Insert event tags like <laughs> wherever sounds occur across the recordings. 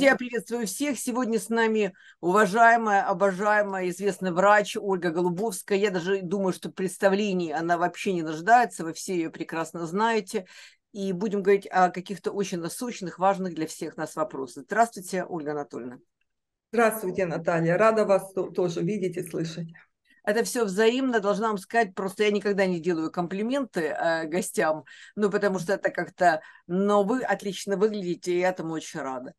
Друзья, приветствую всех. Сегодня с нами уважаемая, обожаемая, известный врач Ольга Голубовская. Я даже думаю, что представлений она вообще не нуждается, вы все ее прекрасно знаете. И будем говорить о каких-то очень насущных, важных для всех нас вопросах. Здравствуйте, Ольга Анатольевна. Здравствуйте, Наталья. Рада вас тоже видеть и слышать. Это все взаимно, должна вам сказать, просто я никогда не делаю комплименты э, гостям, ну, потому что это как-то, но вы отлично выглядите, и я этому очень рада.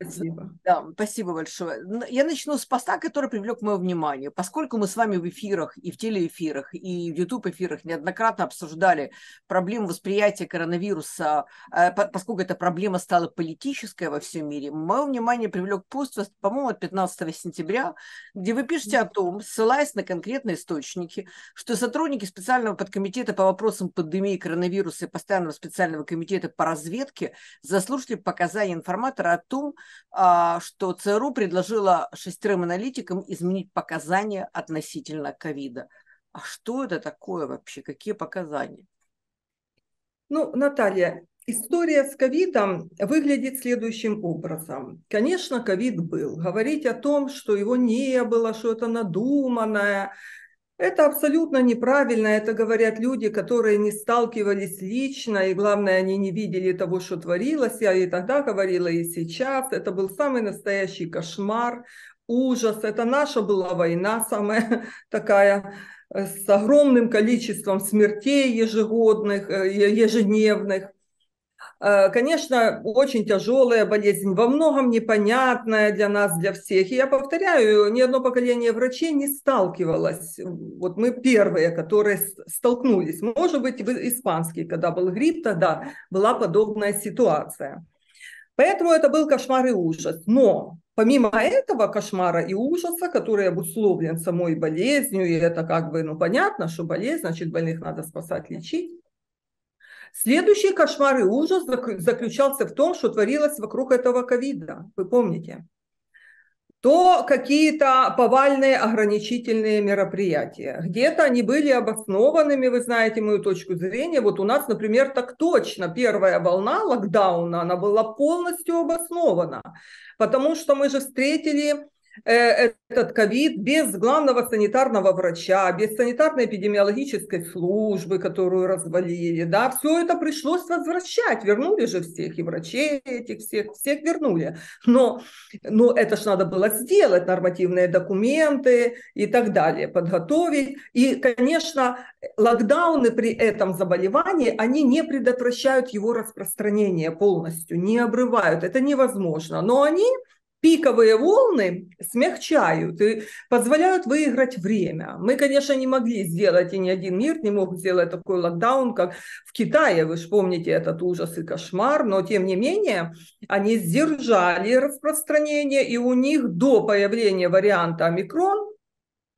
Спасибо. Да, спасибо большое. Я начну с поста, который привлек мое внимание. Поскольку мы с вами в эфирах, и в телеэфирах, и в YouTube-эфирах неоднократно обсуждали проблему восприятия коронавируса, э, поскольку эта проблема стала политической во всем мире, мое внимание привлек пост, по-моему, от 15 сентября, где вы пишете о том, ссылаясь на конкретные источники, что сотрудники специального подкомитета по вопросам пандемии коронавируса и постоянного специального комитета по разведке заслушали показания информатора о том, что ЦРУ предложила шестерым аналитикам изменить показания относительно ковида. А что это такое вообще? Какие показания? Ну, Наталья, история с ковидом выглядит следующим образом. Конечно, ковид был. Говорить о том, что его не было, что это надуманное, это абсолютно неправильно, это говорят люди, которые не сталкивались лично, и главное, они не видели того, что творилось. Я и тогда говорила, и сейчас. Это был самый настоящий кошмар, ужас. Это наша была война, самая <laughs> такая э, с огромным количеством смертей ежегодных, э, ежедневных. Э, конечно, очень тяжелая болезнь, во многом непонятная для нас, для всех. И я повторяю, ни одно поколение врачей не сталкивалось. Вот мы первые, которые столкнулись. Может быть, в испанский, когда был грипп, тогда была подобная ситуация. Поэтому это был кошмар и ужас. Но помимо этого кошмара и ужаса, который обусловлен самой болезнью, и это как бы, ну, понятно, что болезнь, значит, больных надо спасать, лечить, Следующий кошмар и ужас заключался в том, что творилось вокруг этого ковида. Вы помните? то какие-то повальные ограничительные мероприятия. Где-то они были обоснованными, вы знаете мою точку зрения. Вот у нас, например, так точно первая волна локдауна, она была полностью обоснована, потому что мы же встретили этот ковид без главного санитарного врача, без санитарно-эпидемиологической службы, которую развалили, да, все это пришлось возвращать, вернули же всех, и врачей этих всех, всех вернули. Но, но это ж надо было сделать, нормативные документы и так далее, подготовить. И, конечно, локдауны при этом заболевании, они не предотвращают его распространение полностью, не обрывают, это невозможно. Но они пиковые волны смягчают и позволяют выиграть время. Мы, конечно, не могли сделать, и ни один мир не мог сделать такой локдаун, как в Китае. Вы же помните этот ужас и кошмар, но тем не менее они сдержали распространение, и у них до появления варианта омикрон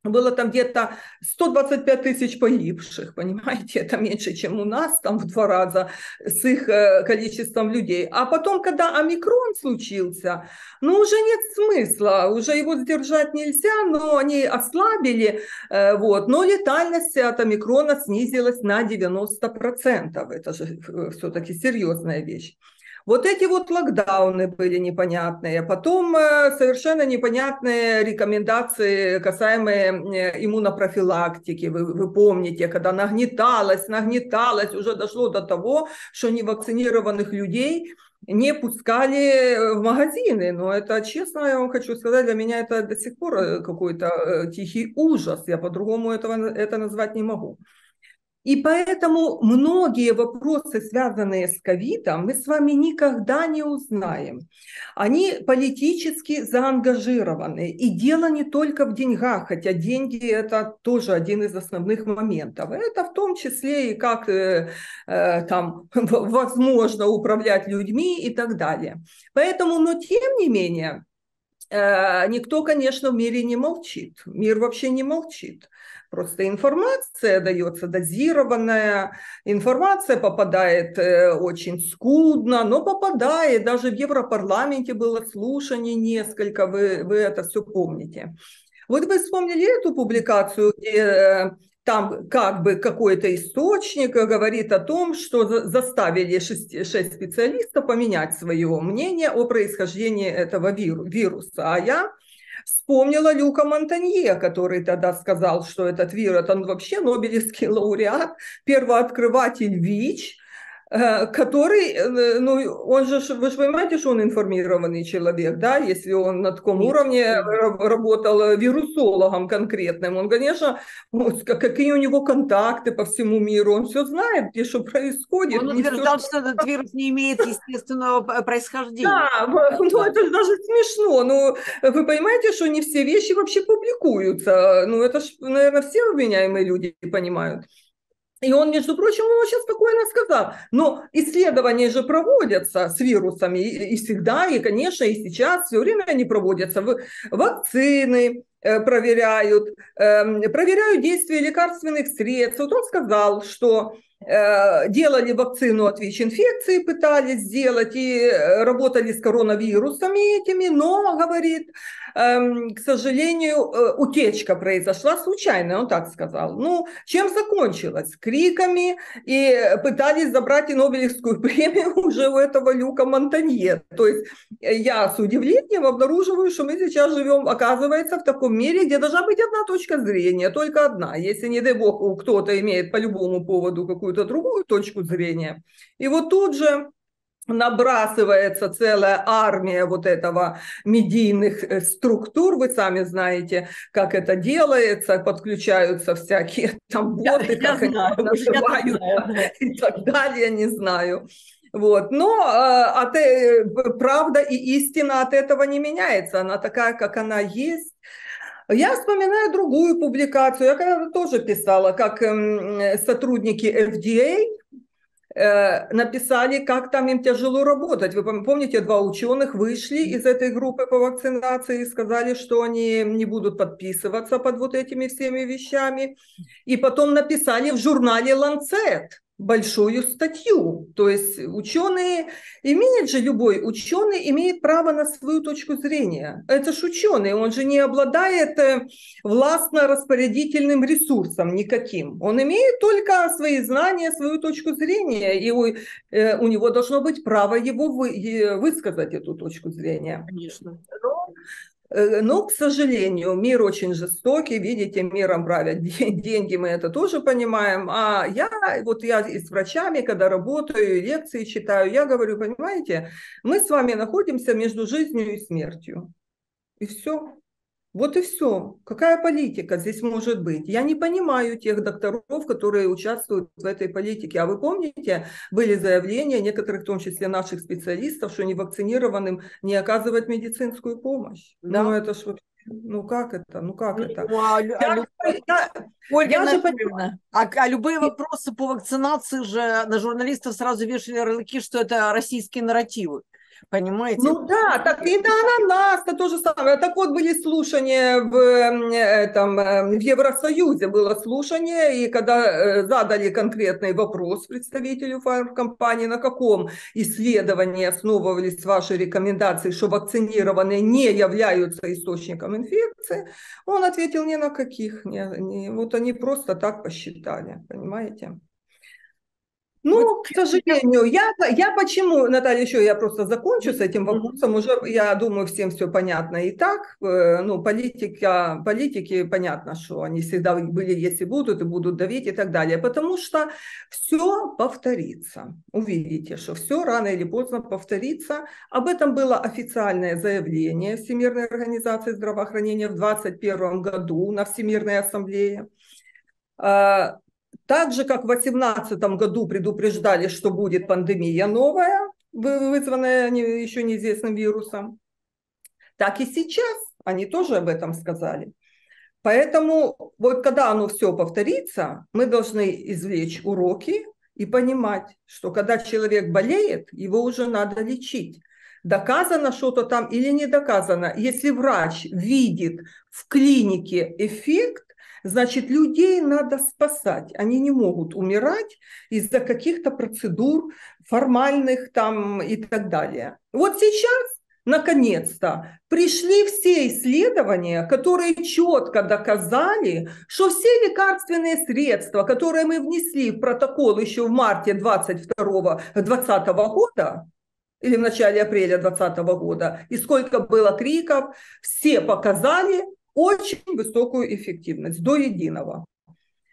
было там где-то 125 тысяч погибших, понимаете, это меньше, чем у нас, там в два раза с их э, количеством людей. А потом, когда омикрон случился, ну уже нет смысла, уже его сдержать нельзя, но они ослабили, э, вот, но летальность от омикрона снизилась на 90%, это же э, все-таки серьезная вещь. Вот эти вот локдауны были непонятные, потом э, совершенно непонятные рекомендации, касаемые э, иммунопрофилактики. Вы, вы помните, когда нагнеталось, нагнеталось, уже дошло до того, что невакцинированных людей не пускали в магазины. Но это, честно, я вам хочу сказать, для меня это до сих пор э, какой-то тихий ужас. Я по-другому этого, это назвать не могу. И поэтому многие вопросы, связанные с ковидом, мы с вами никогда не узнаем. Они политически заангажированы. И дело не только в деньгах, хотя деньги – это тоже один из основных моментов. Это в том числе и как э, э, там <laughs> возможно управлять людьми и так далее. Поэтому, но тем не менее, э, никто, конечно, в мире не молчит. Мир вообще не молчит. Просто информация дается дозированная, информация попадает э, очень скудно, но попадает. Даже в Европарламенте было слушаний несколько, вы, вы это все помните. Вот вы вспомнили эту публикацию, где э, там как бы какой-то источник говорит о том, что заставили шесть, шесть специалистов поменять свое мнение о происхождении этого вируса. А я вспомнила Люка Монтанье, который тогда сказал, что этот вирус, он вообще Нобелевский лауреат, первооткрыватель ВИЧ, который, э, ну, он же, вы же понимаете, что он информированный человек, да, если он на таком Нет. уровне работал вирусологом конкретным, он, конечно, какие у него контакты по всему миру, он все знает, где что происходит. Он утверждал, все... что этот вирус не имеет естественного происхождения. Да, ну это даже смешно, ну, вы понимаете, что не все вещи вообще публикуются, ну, это ж, наверное, все обвиняемые люди понимают. И он, между прочим, он очень спокойно сказал, но исследования же проводятся с вирусами и, всегда, и, конечно, и сейчас все время они проводятся. Вакцины э, проверяют, эм, проверяют действие лекарственных средств. Вот он сказал, что э, делали вакцину от ВИЧ-инфекции, пытались сделать, и э, работали с коронавирусами этими, но, говорит, к сожалению, э, утечка произошла случайно, он так сказал. Ну, чем закончилось? Криками и пытались забрать и Нобелевскую <laughs> премию уже у этого Люка Монтанье. То есть э, я с удивлением обнаруживаю, что мы сейчас живем, оказывается, в таком мире, где должна быть одна точка зрения, только одна. Если, не дай бог, кто-то имеет по любому поводу какую-то другую точку зрения. И вот тут же набрасывается целая армия вот этого медийных э, структур, вы сами знаете, как это делается, подключаются всякие <laughs> там боты, я, как я знаю, они выживают знаю. и так далее, не знаю. Вот. Но э, от, э, правда и истина от этого не меняется, она такая, как она есть. Я вспоминаю другую публикацию, я когда тоже писала, как э, сотрудники FDA написали, как там им тяжело работать. Вы помните, два ученых вышли из этой группы по вакцинации и сказали, что они не будут подписываться под вот этими всеми вещами. И потом написали в журнале Lancet, большую статью. То есть ученые, имеет же любой ученый, имеет право на свою точку зрения. Это же ученый, он же не обладает э, властно-распорядительным ресурсом никаким. Он имеет только свои знания, свою точку зрения, и у, э, у него должно быть право его вы, высказать, эту точку зрения. Конечно. Но Э, но, к сожалению, мир очень жестокий, видите, миром правят <laughs> деньги, мы это тоже понимаем. А я, вот я и с врачами, когда работаю, лекции читаю, я говорю, понимаете, мы с вами находимся между жизнью и смертью. И все. Вот и все. Какая политика здесь может быть? Я не понимаю тех докторов, которые участвуют в этой политике. А вы помните, были заявления некоторых, в том числе наших специалистов, что невакцинированным не оказывать медицинскую помощь. Да. Ну это ж вот ну как это? Ну как ну, это? А, а, я, я, Ольга я же а, а любые вопросы по вакцинации же на журналистов сразу вешали ярлыки, что это российские нарративы. Понимаете? Ну да, так и на ананас, то же самое. Так вот были слушания в, этом, в Евросоюзе, было слушание, и когда э, задали конкретный вопрос представителю фармкомпании, на каком исследовании основывались ваши рекомендации, что вакцинированные не являются источником инфекции, он ответил ни на каких. Не, не, вот они просто так посчитали, понимаете? Ну, вот. к сожалению, я, я почему, Наталья, еще я просто закончу с этим вопросом, уже, я думаю, всем все понятно. И так, э, ну, политика, политики, понятно, что они всегда были, если будут, и будут давить и так далее, потому что все повторится, увидите, что все рано или поздно повторится, об этом было официальное заявление Всемирной организации здравоохранения в 2021 году на Всемирной ассамблее, а, так же, как в 2018 году предупреждали, что будет пандемия новая, вызванная еще неизвестным вирусом, так и сейчас они тоже об этом сказали. Поэтому вот когда оно все повторится, мы должны извлечь уроки и понимать, что когда человек болеет, его уже надо лечить. Доказано что-то там или не доказано. Если врач видит в клинике эффект, Значит, людей надо спасать. Они не могут умирать из-за каких-то процедур формальных там и так далее. Вот сейчас наконец-то, пришли все исследования, которые четко доказали, что все лекарственные средства, которые мы внесли в протокол еще в марте 22 2020 года, или в начале апреля 2020 года, и сколько было криков, все показали очень высокую эффективность до единого.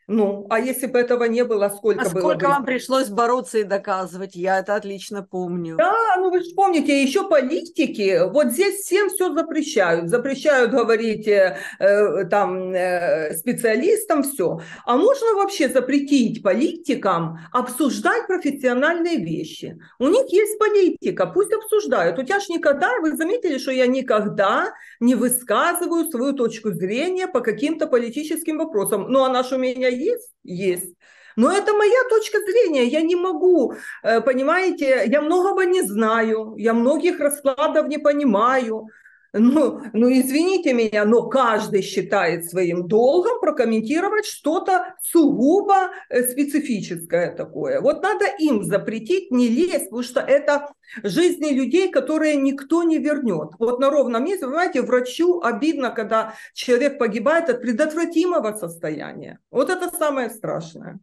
Ну, а если бы этого не было, сколько а было сколько бы... вам пришлось бороться и доказывать? Я это отлично помню. Да, ну вы же помните, еще политики, вот здесь всем все запрещают. Запрещают говорить э, э, там э, специалистам все. А можно вообще запретить политикам обсуждать профессиональные вещи? У них есть политика, пусть обсуждают. У тебя ж никогда, вы заметили, что я никогда не высказываю свою точку зрения по каким-то политическим вопросам. Ну, она же у меня есть? Есть. Но это моя точка зрения. Я не могу, э, понимаете, я многого не знаю, я многих раскладов не понимаю. Ну, ну, извините меня, но каждый считает своим долгом прокомментировать что-то сугубо э, специфическое такое. Вот надо им запретить не лезть, потому что это жизни людей, которые никто не вернет. Вот на ровном месте, понимаете, врачу обидно, когда человек погибает от предотвратимого состояния. Вот это самое страшное.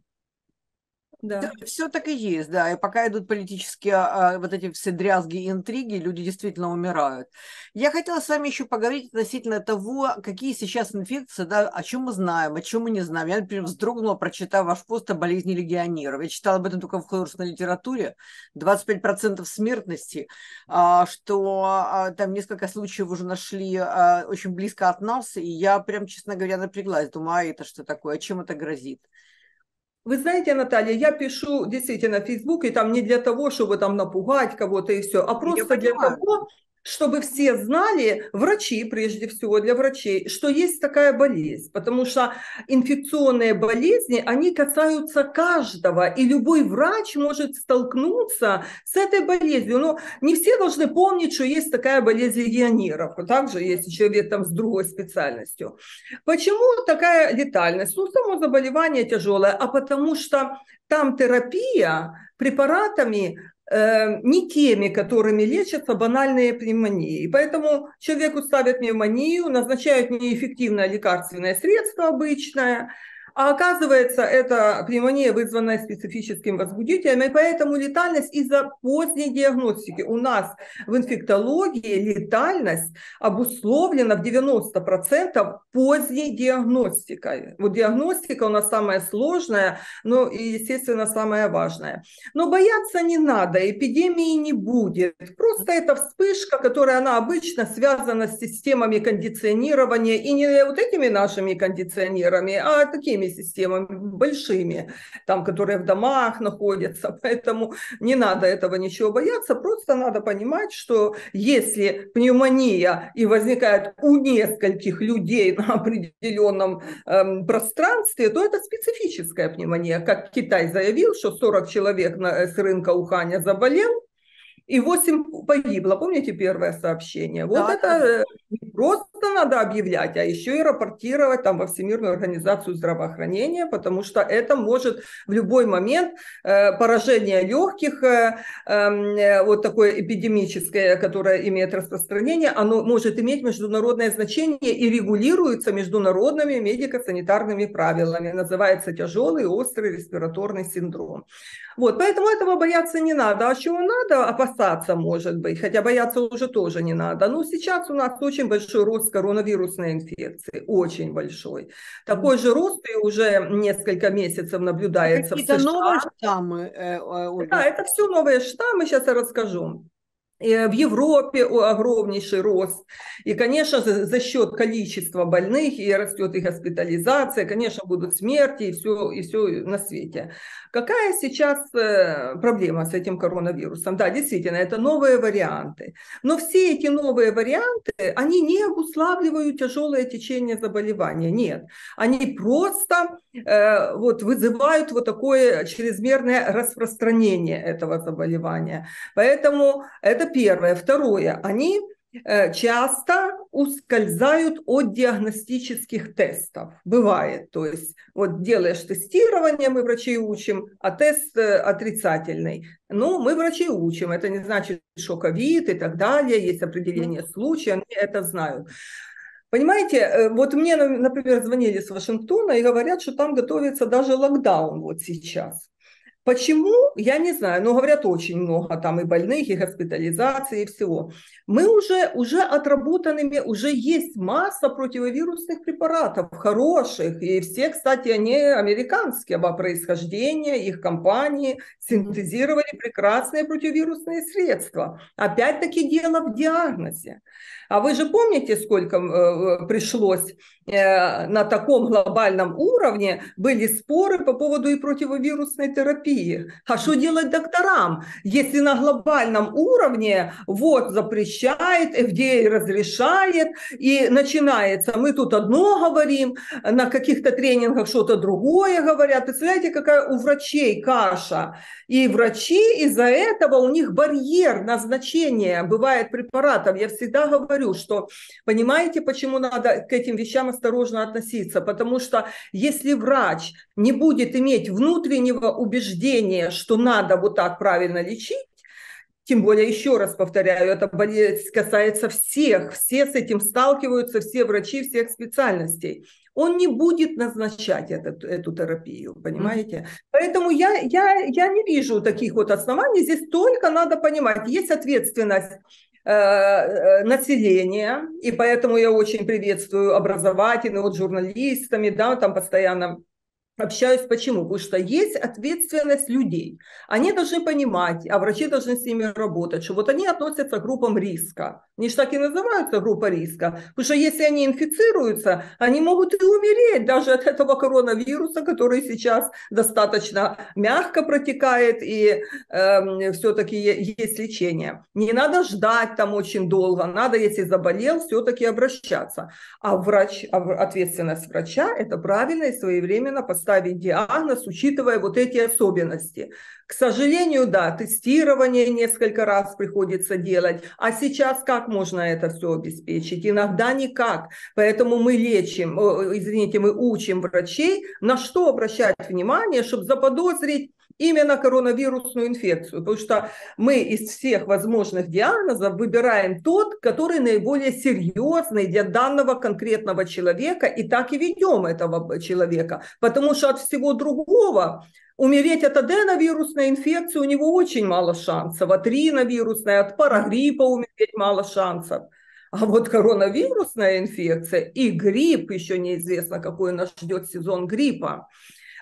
Да. Все так и есть, да. И пока идут политические а, вот эти все дрязги и интриги, люди действительно умирают. Я хотела с вами еще поговорить относительно того, какие сейчас инфекции, да, о чем мы знаем, о чем мы не знаем. Я, например, вздрогнула, прочитав ваш пост о болезни легионеров. Я читала об этом только в художественной литературе. 25% смертности, а, что а, там несколько случаев уже нашли а, очень близко от нас, и я прям, честно говоря, напряглась. Думаю, а это что такое, чем это грозит? Вы знаете, Наталья, я пишу действительно в Facebook, и там не для того, чтобы там напугать кого-то и все, а просто для того, чтобы все знали, врачи прежде всего, для врачей, что есть такая болезнь, потому что инфекционные болезни, они касаются каждого, и любой врач может столкнуться с этой болезнью. Но не все должны помнить, что есть такая болезнь легионеров, также если человек там с другой специальностью. Почему такая летальность? Ну, само заболевание тяжелое, а потому что там терапия препаратами не теми, которыми лечатся банальные пневмонии. И поэтому человеку ставят пневмонию, назначают неэффективное лекарственное средство обычное, а оказывается, это пневмония, вызванная специфическим возбудителем, и поэтому летальность из-за поздней диагностики. У нас в инфектологии летальность обусловлена в 90% поздней диагностикой. Вот диагностика у нас самая сложная, но естественно, самая важная. Но бояться не надо, эпидемии не будет. Просто это вспышка, которая она обычно связана с системами кондиционирования, и не вот этими нашими кондиционерами, а такими системами системами большими, там, которые в домах находятся. <laughs> Поэтому не надо этого ничего бояться, просто надо понимать, что если пневмония и возникает у нескольких людей <laughs> на определенном эм, пространстве, то это специфическая пневмония. Как Китай заявил, что 40 человек на, с рынка Уханя заболел, и 8 погибло. Помните первое сообщение? Вот да, это да. не просто надо объявлять, а еще и рапортировать там во Всемирную организацию здравоохранения, потому что это может в любой момент э, поражение легких, э, эм, э, вот такое эпидемическое, которое имеет распространение, оно может иметь международное значение и регулируется международными медико-санитарными правилами. Называется тяжелый острый респираторный синдром. Вот, поэтому этого бояться не надо. А чего надо? Опасаться, может быть, хотя бояться уже тоже не надо. Но сейчас у нас очень большой рост коронавирусной инфекции, очень большой. Такой же рост и уже несколько месяцев наблюдается Какие-то в США. новые штаммы, э, Ольга? Да, это все новые штаммы, сейчас я расскажу. В Европе огромнейший рост. И, конечно же, за счет количества больных и растет и госпитализация, конечно, будут смерти и все, и все на свете. Какая сейчас э, проблема с этим коронавирусом? Да, действительно, это новые варианты. Но все эти новые варианты, они не обуславливают тяжелое течение заболевания. Нет, они просто э, вот, вызывают вот такое чрезмерное распространение этого заболевания. Поэтому это первое. Второе, они часто ускользают от диагностических тестов. Бывает, то есть вот делаешь тестирование, мы врачи учим, а тест э, отрицательный. Ну, мы врачи учим, это не значит, что ковид и так далее, есть определение случая, они это знают. Понимаете, э, вот мне, например, звонили с Вашингтона и говорят, что там готовится даже локдаун вот сейчас. Почему? Я не знаю, но говорят очень много там и больных, и госпитализации, и всего. Мы уже, уже отработанными, уже есть масса противовирусных препаратов, хороших, и все, кстати, они американские по происхождению, их компании синтезировали прекрасные противовирусные средства. Опять-таки дело в диагнозе. А вы же помните, сколько э, пришлось э, на таком глобальном уровне были споры по поводу и противовирусной терапии. А что делать докторам, если на глобальном уровне вот запрещает, FDA разрешает, и начинается, мы тут одно говорим, на каких-то тренингах что-то другое говорят. Представляете, какая у врачей каша. И врачи из-за этого, у них барьер назначения бывает препаратов. Я всегда говорю, что понимаете, почему надо к этим вещам осторожно относиться? Потому что если врач не будет иметь внутреннего убеждения, что надо вот так правильно лечить, тем более, еще раз повторяю, это болезнь касается всех, все с этим сталкиваются, все врачи всех специальностей он не будет назначать этот, эту терапию, понимаете? Поэтому я, я, я не вижу таких вот оснований, здесь только надо понимать, есть ответственность э, э, населения, и поэтому я очень приветствую образовательных, вот журналистами, да, там постоянно общаюсь. Почему? Потому что есть ответственность людей. Они должны понимать, а врачи должны с ними работать, что вот они относятся к группам риска. Они же так и называются группа риска. Потому что если они инфицируются, они могут и умереть даже от этого коронавируса, который сейчас достаточно мягко протекает, и э, эм, все-таки есть лечение. Не надо ждать там очень долго, надо, если заболел, все-таки обращаться. А врач, а ответственность врача – это правильно и своевременно поставить диагноз, учитывая вот эти особенности. К сожалению, да, тестирование несколько раз приходится делать, а сейчас как можно это все обеспечить? Иногда никак. Поэтому мы лечим, извините, мы учим врачей, на что обращать внимание, чтобы заподозрить именно коронавирусную инфекцию, потому что мы из всех возможных диагнозов выбираем тот, который наиболее серьезный для данного конкретного человека, и так и ведем этого человека, потому что от всего другого Умереть от аденовирусной инфекции у него очень мало шансов, от риновирусной, от парагриппа умереть мало шансов. А вот коронавирусная инфекция и грипп, еще неизвестно, какой нас ждет сезон гриппа,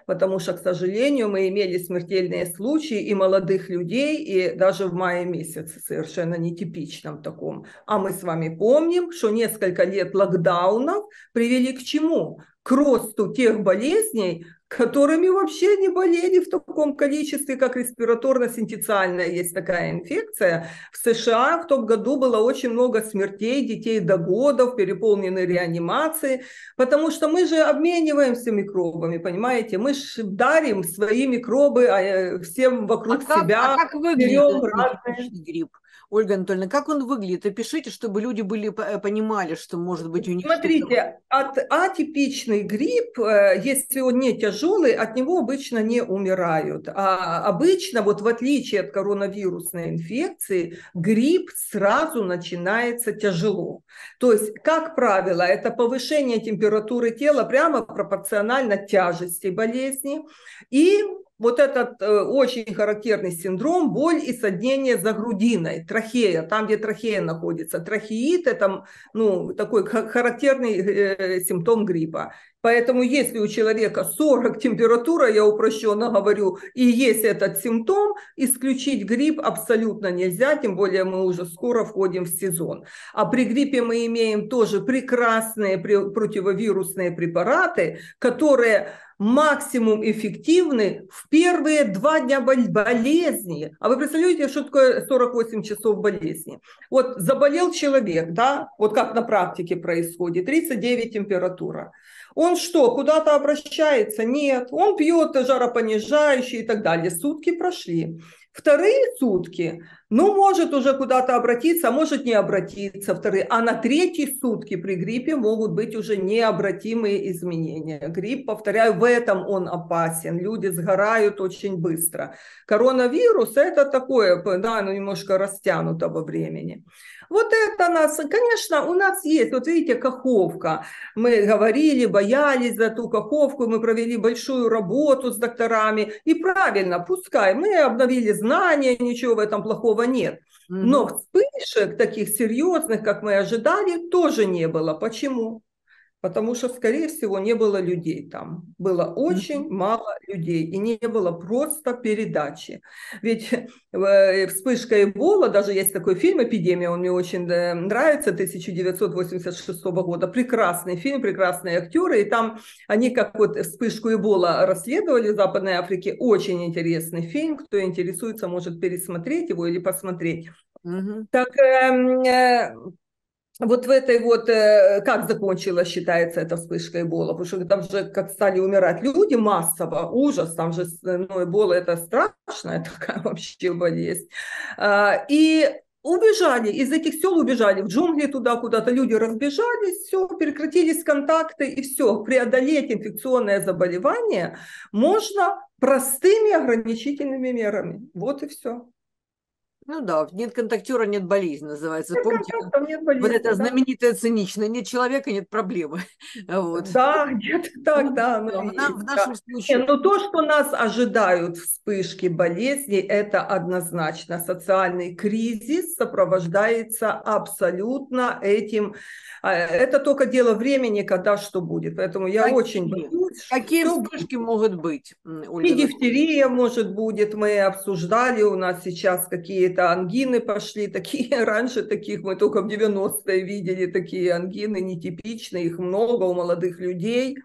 потому что, к сожалению, мы имели смертельные случаи и молодых людей, и даже в мае месяце совершенно нетипичном таком. А мы с вами помним, что несколько лет локдаунов привели к чему? К росту тех болезней, которыми вообще не болели в таком количестве, как респираторно-синтециальная есть такая инфекция. В США в том году было очень много смертей детей до годов, переполненной реанимации, потому что мы же обмениваемся микробами, понимаете? Мы же дарим свои микробы а, э, всем вокруг а себя. а как выглядит разные... грипп? Ольга Анатольевна, как он выглядит? Опишите, чтобы люди были, э, понимали, что может быть у них... Смотрите, от атипичный грипп, э, если он не тяжелый, от него обычно не умирают. А обычно, вот в отличие от коронавирусной инфекции, грипп сразу начинается тяжело. То есть, как правило, это повышение температуры тела прямо пропорционально тяжести болезни. И вот этот э, очень характерный синдром, боль и соднение за грудиной, трахея, там, где трахея находится. Трахеит – это ну, такой характерный э, симптом гриппа. Поэтому если у человека 40 температура, я упрощенно говорю, и есть этот симптом, исключить грипп абсолютно нельзя, тем более мы уже скоро входим в сезон. А при гриппе мы имеем тоже прекрасные противовирусные препараты, которые максимум эффективны в первые два дня болезни. А вы представляете, что такое 48 часов болезни? Вот заболел человек, да, вот как на практике происходит, 39 температура. Он что, куда-то обращается? Нет. Он пьет жаропонижающие и так далее. Сутки прошли. Вторые сутки ну, может уже куда-то обратиться, может не обратиться. Вторые. А на третьи сутки при гриппе могут быть уже необратимые изменения. Грипп, повторяю, в этом он опасен. Люди сгорают очень быстро. Коронавирус – это такое, да, ну, немножко растянуто во времени. Вот это нас, конечно, у нас есть, вот видите, Каховка. Мы говорили, боялись за ту Каховку, мы провели большую работу с докторами. И правильно, пускай, мы обновили знания, ничего в этом плохого нет. Но вспышек таких серьезных, как мы ожидали, тоже не было. Почему? Потому что, скорее всего, не было людей там. Было очень мало людей, и не было просто передачи. Ведь э, вспышка Эбола, даже есть такой фильм «Эпидемия», он мне очень нравится, 1986 года. Прекрасный фильм, прекрасные актеры, и там они как вот вспышку Эбола расследовали в Западной Африке. Очень интересный фильм, кто интересуется, может пересмотреть его или посмотреть. Mm-hmm. Так, эм, э, вот в этой вот, э, как закончилась, считается, эта вспышка Эбола, потому что там же как стали умирать люди массово, ужас, там же, ну, Эбола это страшная <laughs> такая вообще болезнь. А, и убежали, из этих сел убежали в джунгли туда куда-то, люди разбежались, все, прекратились контакты, и все, преодолеть инфекционное заболевание можно простыми ограничительными мерами. Вот и все. Ну да, нет контактера, нет болезни, называется. Нет Помните, нет болезни, вот это да. знаменитое циничное, нет человека, нет проблемы. <laughs> Вот. Да, нет, так, ну, да. Ну, в, в нашем да. случае... Нет, но то, что нас ожидают вспышки болезней, это однозначно. Социальный кризис сопровождается абсолютно этим. А, это только дело времени, когда что будет. Поэтому я Какие? очень боюсь. Какие что... вспышки могут быть? Ольга? И дифтерия, может, будет. Мы обсуждали, у нас сейчас какие какие-то ангины пошли, такие <laughs> раньше таких мы только в 90-е видели такие ангины нетипичные, их много у молодых людей,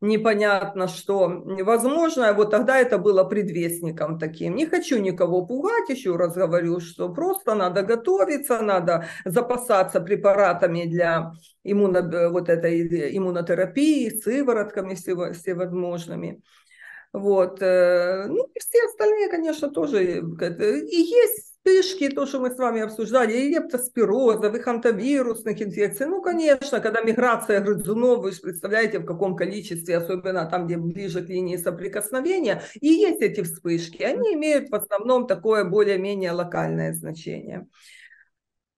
непонятно что. Возможно, вот тогда это было предвестником таким. Не хочу никого пугать, еще раз говорю, что просто надо готовиться, надо запасаться препаратами для иммуно, вот этой иммунотерапии, сыворотками всевозможными. Вот. Э, ну и все остальные, конечно, тоже. И есть вспышки, то, что мы с вами обсуждали, и лептоспирозов, и хантавирусных инфекций. Ну, конечно, когда миграция грызунов, вы же представляете, в каком количестве, особенно там, где ближе к линии соприкосновения, и есть эти вспышки. Они имеют в основном такое более-менее локальное значение.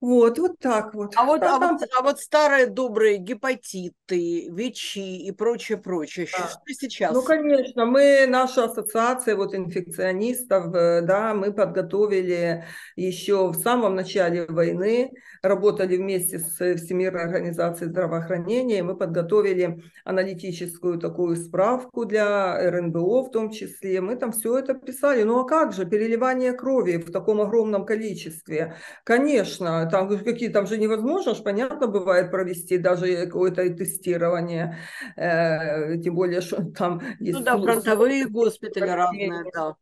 Вот, вот так вот. А вот, а, вот, а вот старые добрые гепатиты, ВИЧи и прочее, прочее, да. что сейчас? Ну, конечно, мы, наша ассоциация вот инфекционистов, э, да, мы подготовили еще в самом начале войны, работали вместе с Всемирной организацией здравоохранения, мы подготовили аналитическую такую справку для РНБО в том числе. Мы там все это писали. Ну, а как же, переливание крови в таком огромном количестве? Конечно, там какие там же невозможно, уж понятно бывает провести даже какое-то тестирование, э, тем более, что там есть... Ну да, фронтовые госпитали разные, да.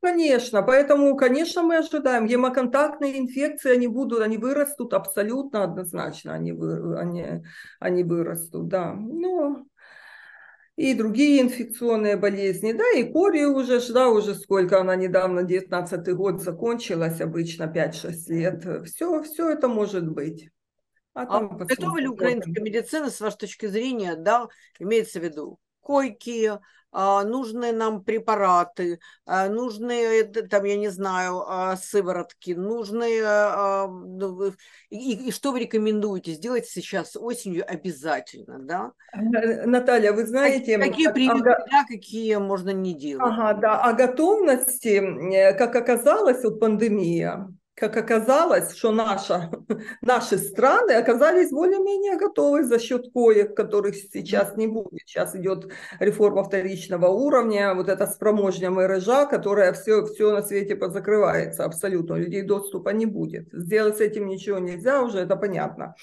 Конечно, поэтому, конечно, мы ожидаем. Гемоконтактные инфекции, они будут, они вырастут абсолютно однозначно, они, вы, они, они вырастут, да. Ну, и другие инфекционные болезни, да, и кори уже, да, уже сколько она недавно, 19 год закончилась, обычно 5-6 лет, все, все это может быть. А, а готова ли украинская медицина, с вашей точки зрения, да, имеется в виду койки, а, нужны нам препараты, а, нужны, там, я не знаю, а, сыворотки, нужны, ну, и, и что вы рекомендуете сделать сейчас осенью обязательно, да? Э, Наталья, вы знаете... Какие прививки, а, да, какие можно не делать? Ага, да, о готовности, э, как оказалось, вот пандемия, как оказалось, что наша, наши страны оказались более-менее готовы за счет коек, которых сейчас не будет. Сейчас идет реформа вторичного уровня, вот эта спроможня МРЖа, которая все, все на свете позакрывается абсолютно, у людей доступа не будет. Сделать с этим ничего нельзя, уже это понятно.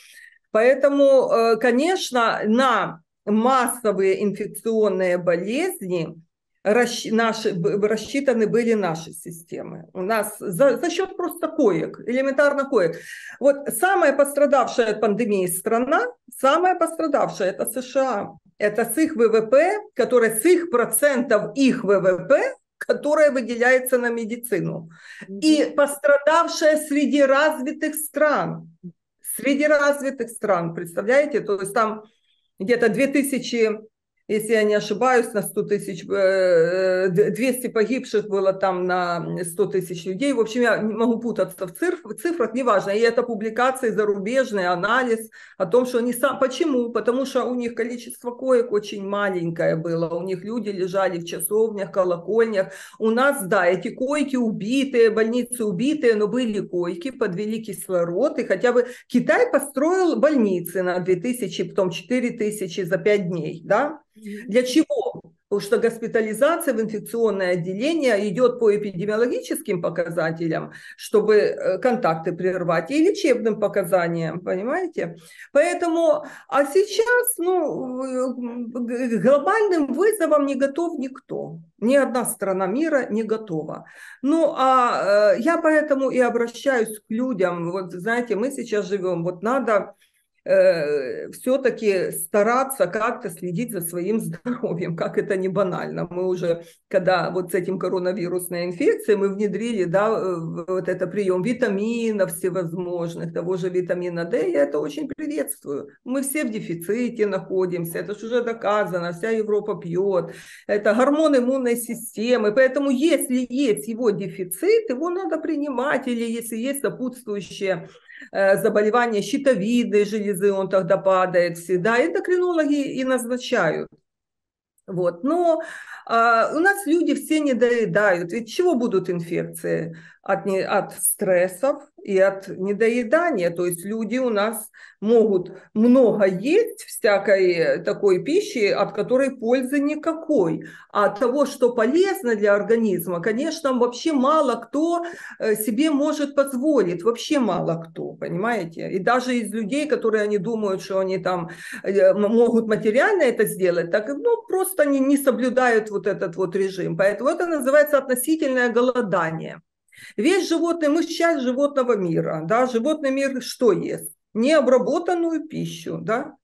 Поэтому, э, конечно, на массовые инфекционные болезни – наши, рассчитаны были наши системы. У нас за, за счет просто коек, элементарно коек. Вот самая пострадавшая от пандемии страна, самая пострадавшая это США. Это с их ВВП, которая с их процентов их ВВП которая выделяется на медицину. И пострадавшая среди развитых стран. Среди развитых стран, представляете? То есть там где-то 2000 если я не ошибаюсь, на 100 тысяч, 200 э, погибших было там на 100 тысяч людей. В общем, я могу путаться в цифрах, в цифрах неважно. И это публикации зарубежные, анализ о том, что они сам... Почему? Потому что у них количество коек очень маленькое было. У них люди лежали в часовнях, колокольнях. У нас, да, эти койки убитые, больницы убитые, но были койки, подвели кислород. И хотя бы Китай построил больницы на 2000, потом 4000 за 5 дней, да? Для чего? Потому что госпитализация в инфекционное отделение идет по эпидемиологическим показателям, чтобы э, контакты прервать, и лечебным показаниям, понимаете? Поэтому, а сейчас, ну, к глобальным вызовам не готов никто. Ни одна страна мира не готова. Ну, а э, я поэтому и обращаюсь к людям. Вот, знаете, мы сейчас живем, вот надо э, все-таки стараться как-то следить за своим <laughs> здоровьем, как это не банально. Мы уже, когда вот с этим коронавирусной инфекцией, мы внедрили, да, э, вот это прием витаминов всевозможных, того же витамина D, я это очень приветствую. Мы все в дефиците находимся, это же уже доказано, вся Европа пьет, это гормон иммунной системы, поэтому если есть его дефицит, его надо принимать, или если есть сопутствующие заболевания щитовидной железы, он тогда падает всегда. Эндокринологи и назначают. Вот. Но а, у нас люди все не доедают. Ведь чего будут инфекции? От, не, от стрессов, и от недоедания. То есть люди у нас могут много есть всякой такой пищи, от которой пользы никакой. А того, что полезно для организма, конечно, вообще мало кто э, себе может позволить. Вообще мало кто, понимаете? И даже из людей, которые они думают, что они там э, могут материально это сделать, так ну, просто они не соблюдают вот этот вот режим. Поэтому это называется относительное голодание. Весь животный, мы часть животного мира, да, животный мир что ест? Необработанную пищу, да,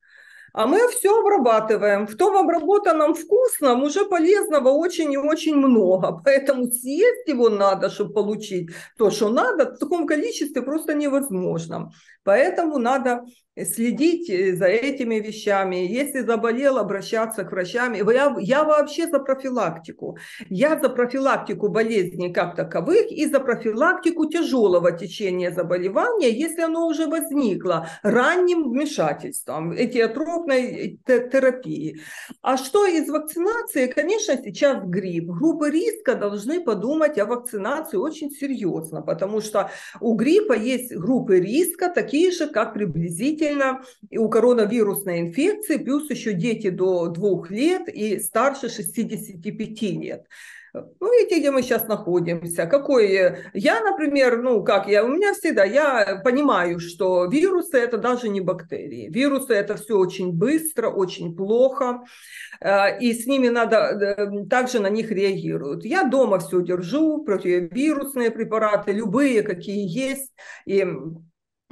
а мы все обрабатываем. В том обработанном вкусном уже полезного очень и очень много. Поэтому съесть его надо, чтобы получить то, что надо, в таком количестве просто невозможно. Поэтому надо следить э, за этими вещами. Если заболел, обращаться к врачам. Я, я вообще за профилактику. Я за профилактику болезней как таковых и за профилактику тяжелого течения заболевания, если оно уже возникло ранним вмешательством, этиотропной терапии. А что из вакцинации? Конечно, сейчас грипп. Группы риска должны подумать о вакцинации очень серьезно, потому что у гриппа есть группы риска, такие же, как приблизительно действительно у коронавирусной инфекции, плюс еще дети до двух лет и старше 65 лет. Ну, видите, где мы сейчас находимся. Какой я, например, ну, как я, у меня всегда, я понимаю, что вирусы это даже не бактерии. Вирусы это все очень быстро, очень плохо, э, и с ними надо, э, также на них реагируют. Я дома все держу, противовирусные препараты, любые, какие есть, и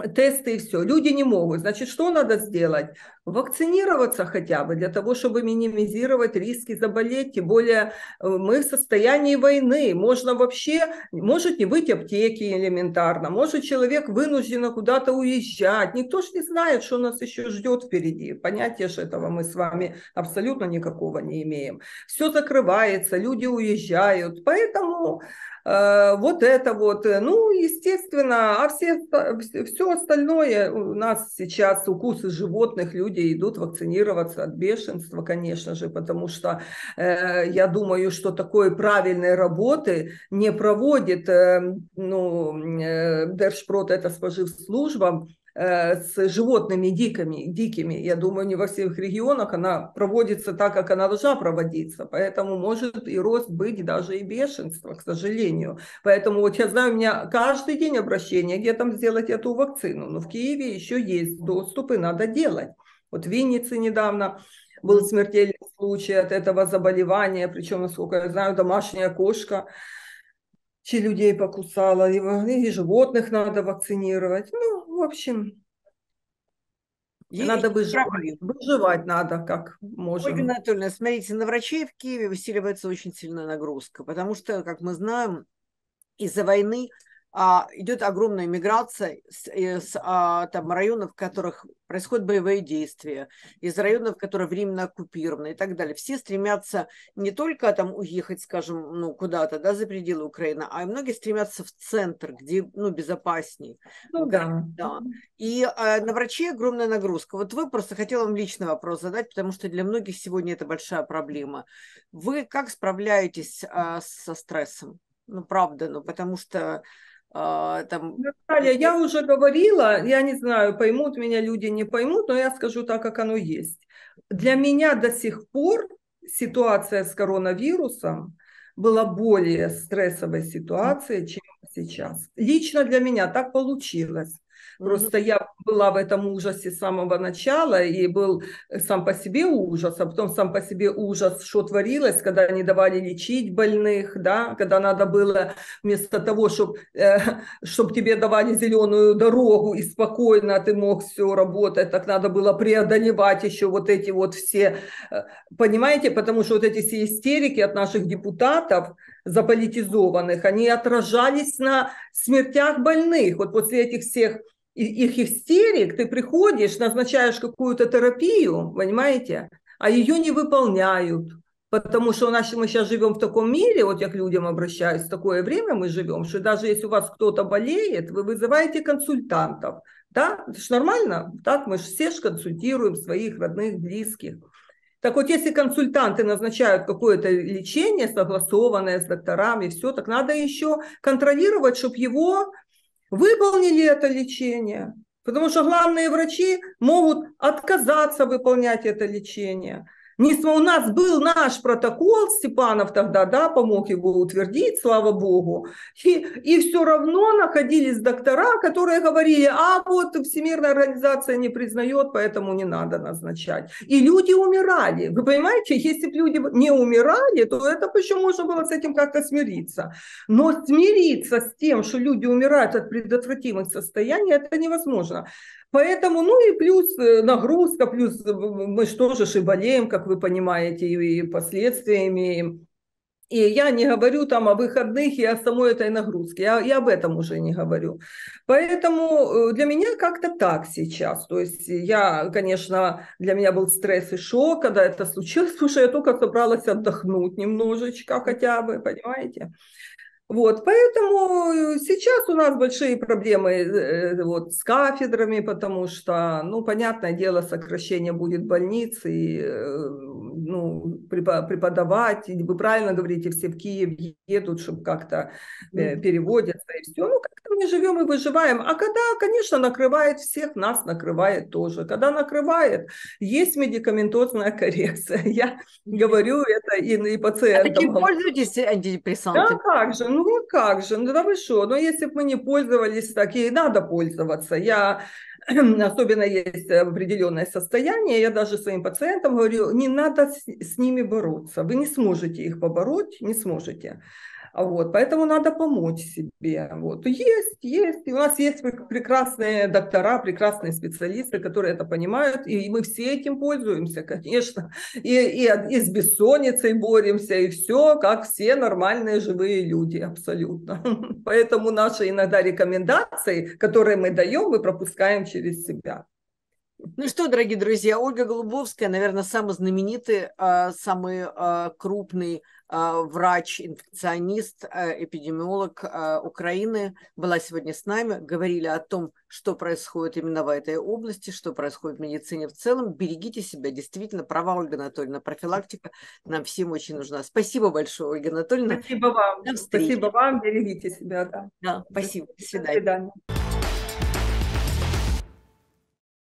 тесты и все. Люди не могут. Значит, что надо сделать? Вакцинироваться хотя бы для того, чтобы минимизировать риски заболеть. Тем более э, мы в состоянии войны. Можно вообще, может не быть аптеки элементарно, может человек вынужден куда-то уезжать. Никто же не знает, что нас еще ждет впереди. Понятия же этого мы с вами абсолютно никакого не имеем. Все закрывается, люди уезжают. Поэтому вот это вот, э, ну, естественно, а все, все остальное у нас сейчас укусы животных, люди идут вакцинироваться от бешенства, конечно же, потому что э, я думаю, что такой правильной работы не проводит, э, ну, э, Держпрот, это споживслужба, Э, с животными дикими, дикими. Я думаю, не во всех регионах она проводится так, как она должна проводиться. Поэтому может и рост быть даже и бешенство, к сожалению. Поэтому вот я знаю, у меня каждый день обращение, где там сделать эту вакцину. Но в Киеве еще есть доступы, надо делать. Вот в Виннице недавно был смертельный случай от этого заболевания, причем, насколько я знаю, домашняя кошка людей покусала, и, и животных надо вакцинировать. Ну, в общем, Есть надо выживать. Выживать надо, как можем. Ольга Анатольевна, смотрите, на врачей в Киеве усиливается очень сильная нагрузка, потому что, как мы знаем, из-за войны идет огромная миграция из а, там, районов, в которых происходят боевые действия, из районов, которые временно оккупированы и так далее. Все стремятся не только там уехать, скажем, ну, куда-то, да, за пределы Украины, а многие стремятся в центр, где, ну, безопасней. Ну, да. да. И а, на врачей огромная нагрузка. Вот вы просто хотела вам личный вопрос задать, потому что для многих сегодня это большая проблема. Вы как справляетесь а, со стрессом? Ну, правда, ну, потому что а, там... Наталья, я уже говорила, я не знаю, поймут меня люди, не поймут, но я скажу так, как оно есть. Для меня до сих пор ситуация с коронавирусом была более стрессовой ситуацией, чем сейчас. Лично для меня так получилось. Просто я была в этом ужасе с самого начала, и был сам по себе ужас, а потом сам по себе ужас, что творилось, когда не давали лечить больных, да, когда надо было вместо того, чтобы э, <laughs> чтоб тебе давали зеленую дорогу и спокойно ты мог все работать, так надо было преодолевать еще вот эти вот все, э, понимаете, потому что вот эти все истерики от наших депутатов, заполитизованных, они отражались на смертях больных. Вот после этих всех их истерик ты приходишь, назначаешь какую-то терапию, понимаете, а ее не выполняют. Потому что у нас, мы сейчас живем в таком мире, вот я к людям обращаюсь, в такое время мы живем, что даже если у вас кто-то болеет, вы вызываете консультантов. Да, это же нормально, так мы же все же консультируем своих родных, близких. Так вот, если консультанты назначают какое-то лечение, согласованное с докторами, все, так надо еще контролировать, чтобы его выполнили это лечение. Потому что главные врачи могут отказаться выполнять это лечение. У нас был наш протокол, Степанов тогда да, помог его утвердить, слава богу. И, и все равно находились доктора, которые говорили, а вот Всемирная организация не признает, поэтому не надо назначать. И люди умирали. Вы понимаете, если бы люди не умирали, то это почему можно было с этим как-то смириться. Но смириться с тем, что люди умирают от предотвратимых состояний, это невозможно. Поэтому, ну и плюс э, нагрузка, плюс э, мы же тоже и болеем, как вы понимаете, и последствиями. И я не говорю там о выходных и о самой этой нагрузке, я, я об этом уже не говорю. Поэтому э, для меня как-то так сейчас. То есть я, конечно, для меня был стресс и шок, когда это случилось, потому что я только собралась отдохнуть немножечко хотя бы, понимаете. Вот, поэтому э, сейчас у нас большие проблемы э, вот, с кафедрами, потому что, ну, понятное дело, сокращение будет больниц, и э, ну, преподавать, вы правильно говорите, все в Киев едут, чтобы как-то переводятся и все. Ну, как-то мы живем и выживаем. А когда, конечно, накрывает всех, нас накрывает тоже. Когда накрывает, есть медикаментозная коррекция. <laughs> Я говорю это и, и пациентам. А таки пользуетесь антидепрессантами? Да, как же, ну как же, ну да вы что, но если бы мы не пользовались, так и надо пользоваться. Я <clears throat> особенно есть определенное состояние, я даже своим пациентам говорю, не надо с, с ними бороться, вы не сможете их побороть, не сможете. Вот, поэтому надо помочь себе. Вот. Есть, есть. И у нас есть прекрасные доктора, прекрасные специалисты, которые это понимают, и мы все этим пользуемся, конечно. И, и, и с бессонницей боремся, и все, как все нормальные живые люди, абсолютно. <laughs> Поэтому наши иногда рекомендации, которые мы даем, мы пропускаем через себя. Ну что, дорогие друзья, Ольга Голубовская, наверное, самый знаменитый, а, самый а, крупный а, врач, инфекционист, эпидемиолог Украины, была сегодня с нами. Говорили о том, что происходит именно в этой области, что происходит в медицине в целом. Берегите себя, действительно, права Ольга Анатольевна, профилактика нам всем очень нужна. Спасибо большое, Ольга Анатольевна. Спасибо вам. Спасибо вам, берегите себя. Да, да спасибо. До свидания. До свидания.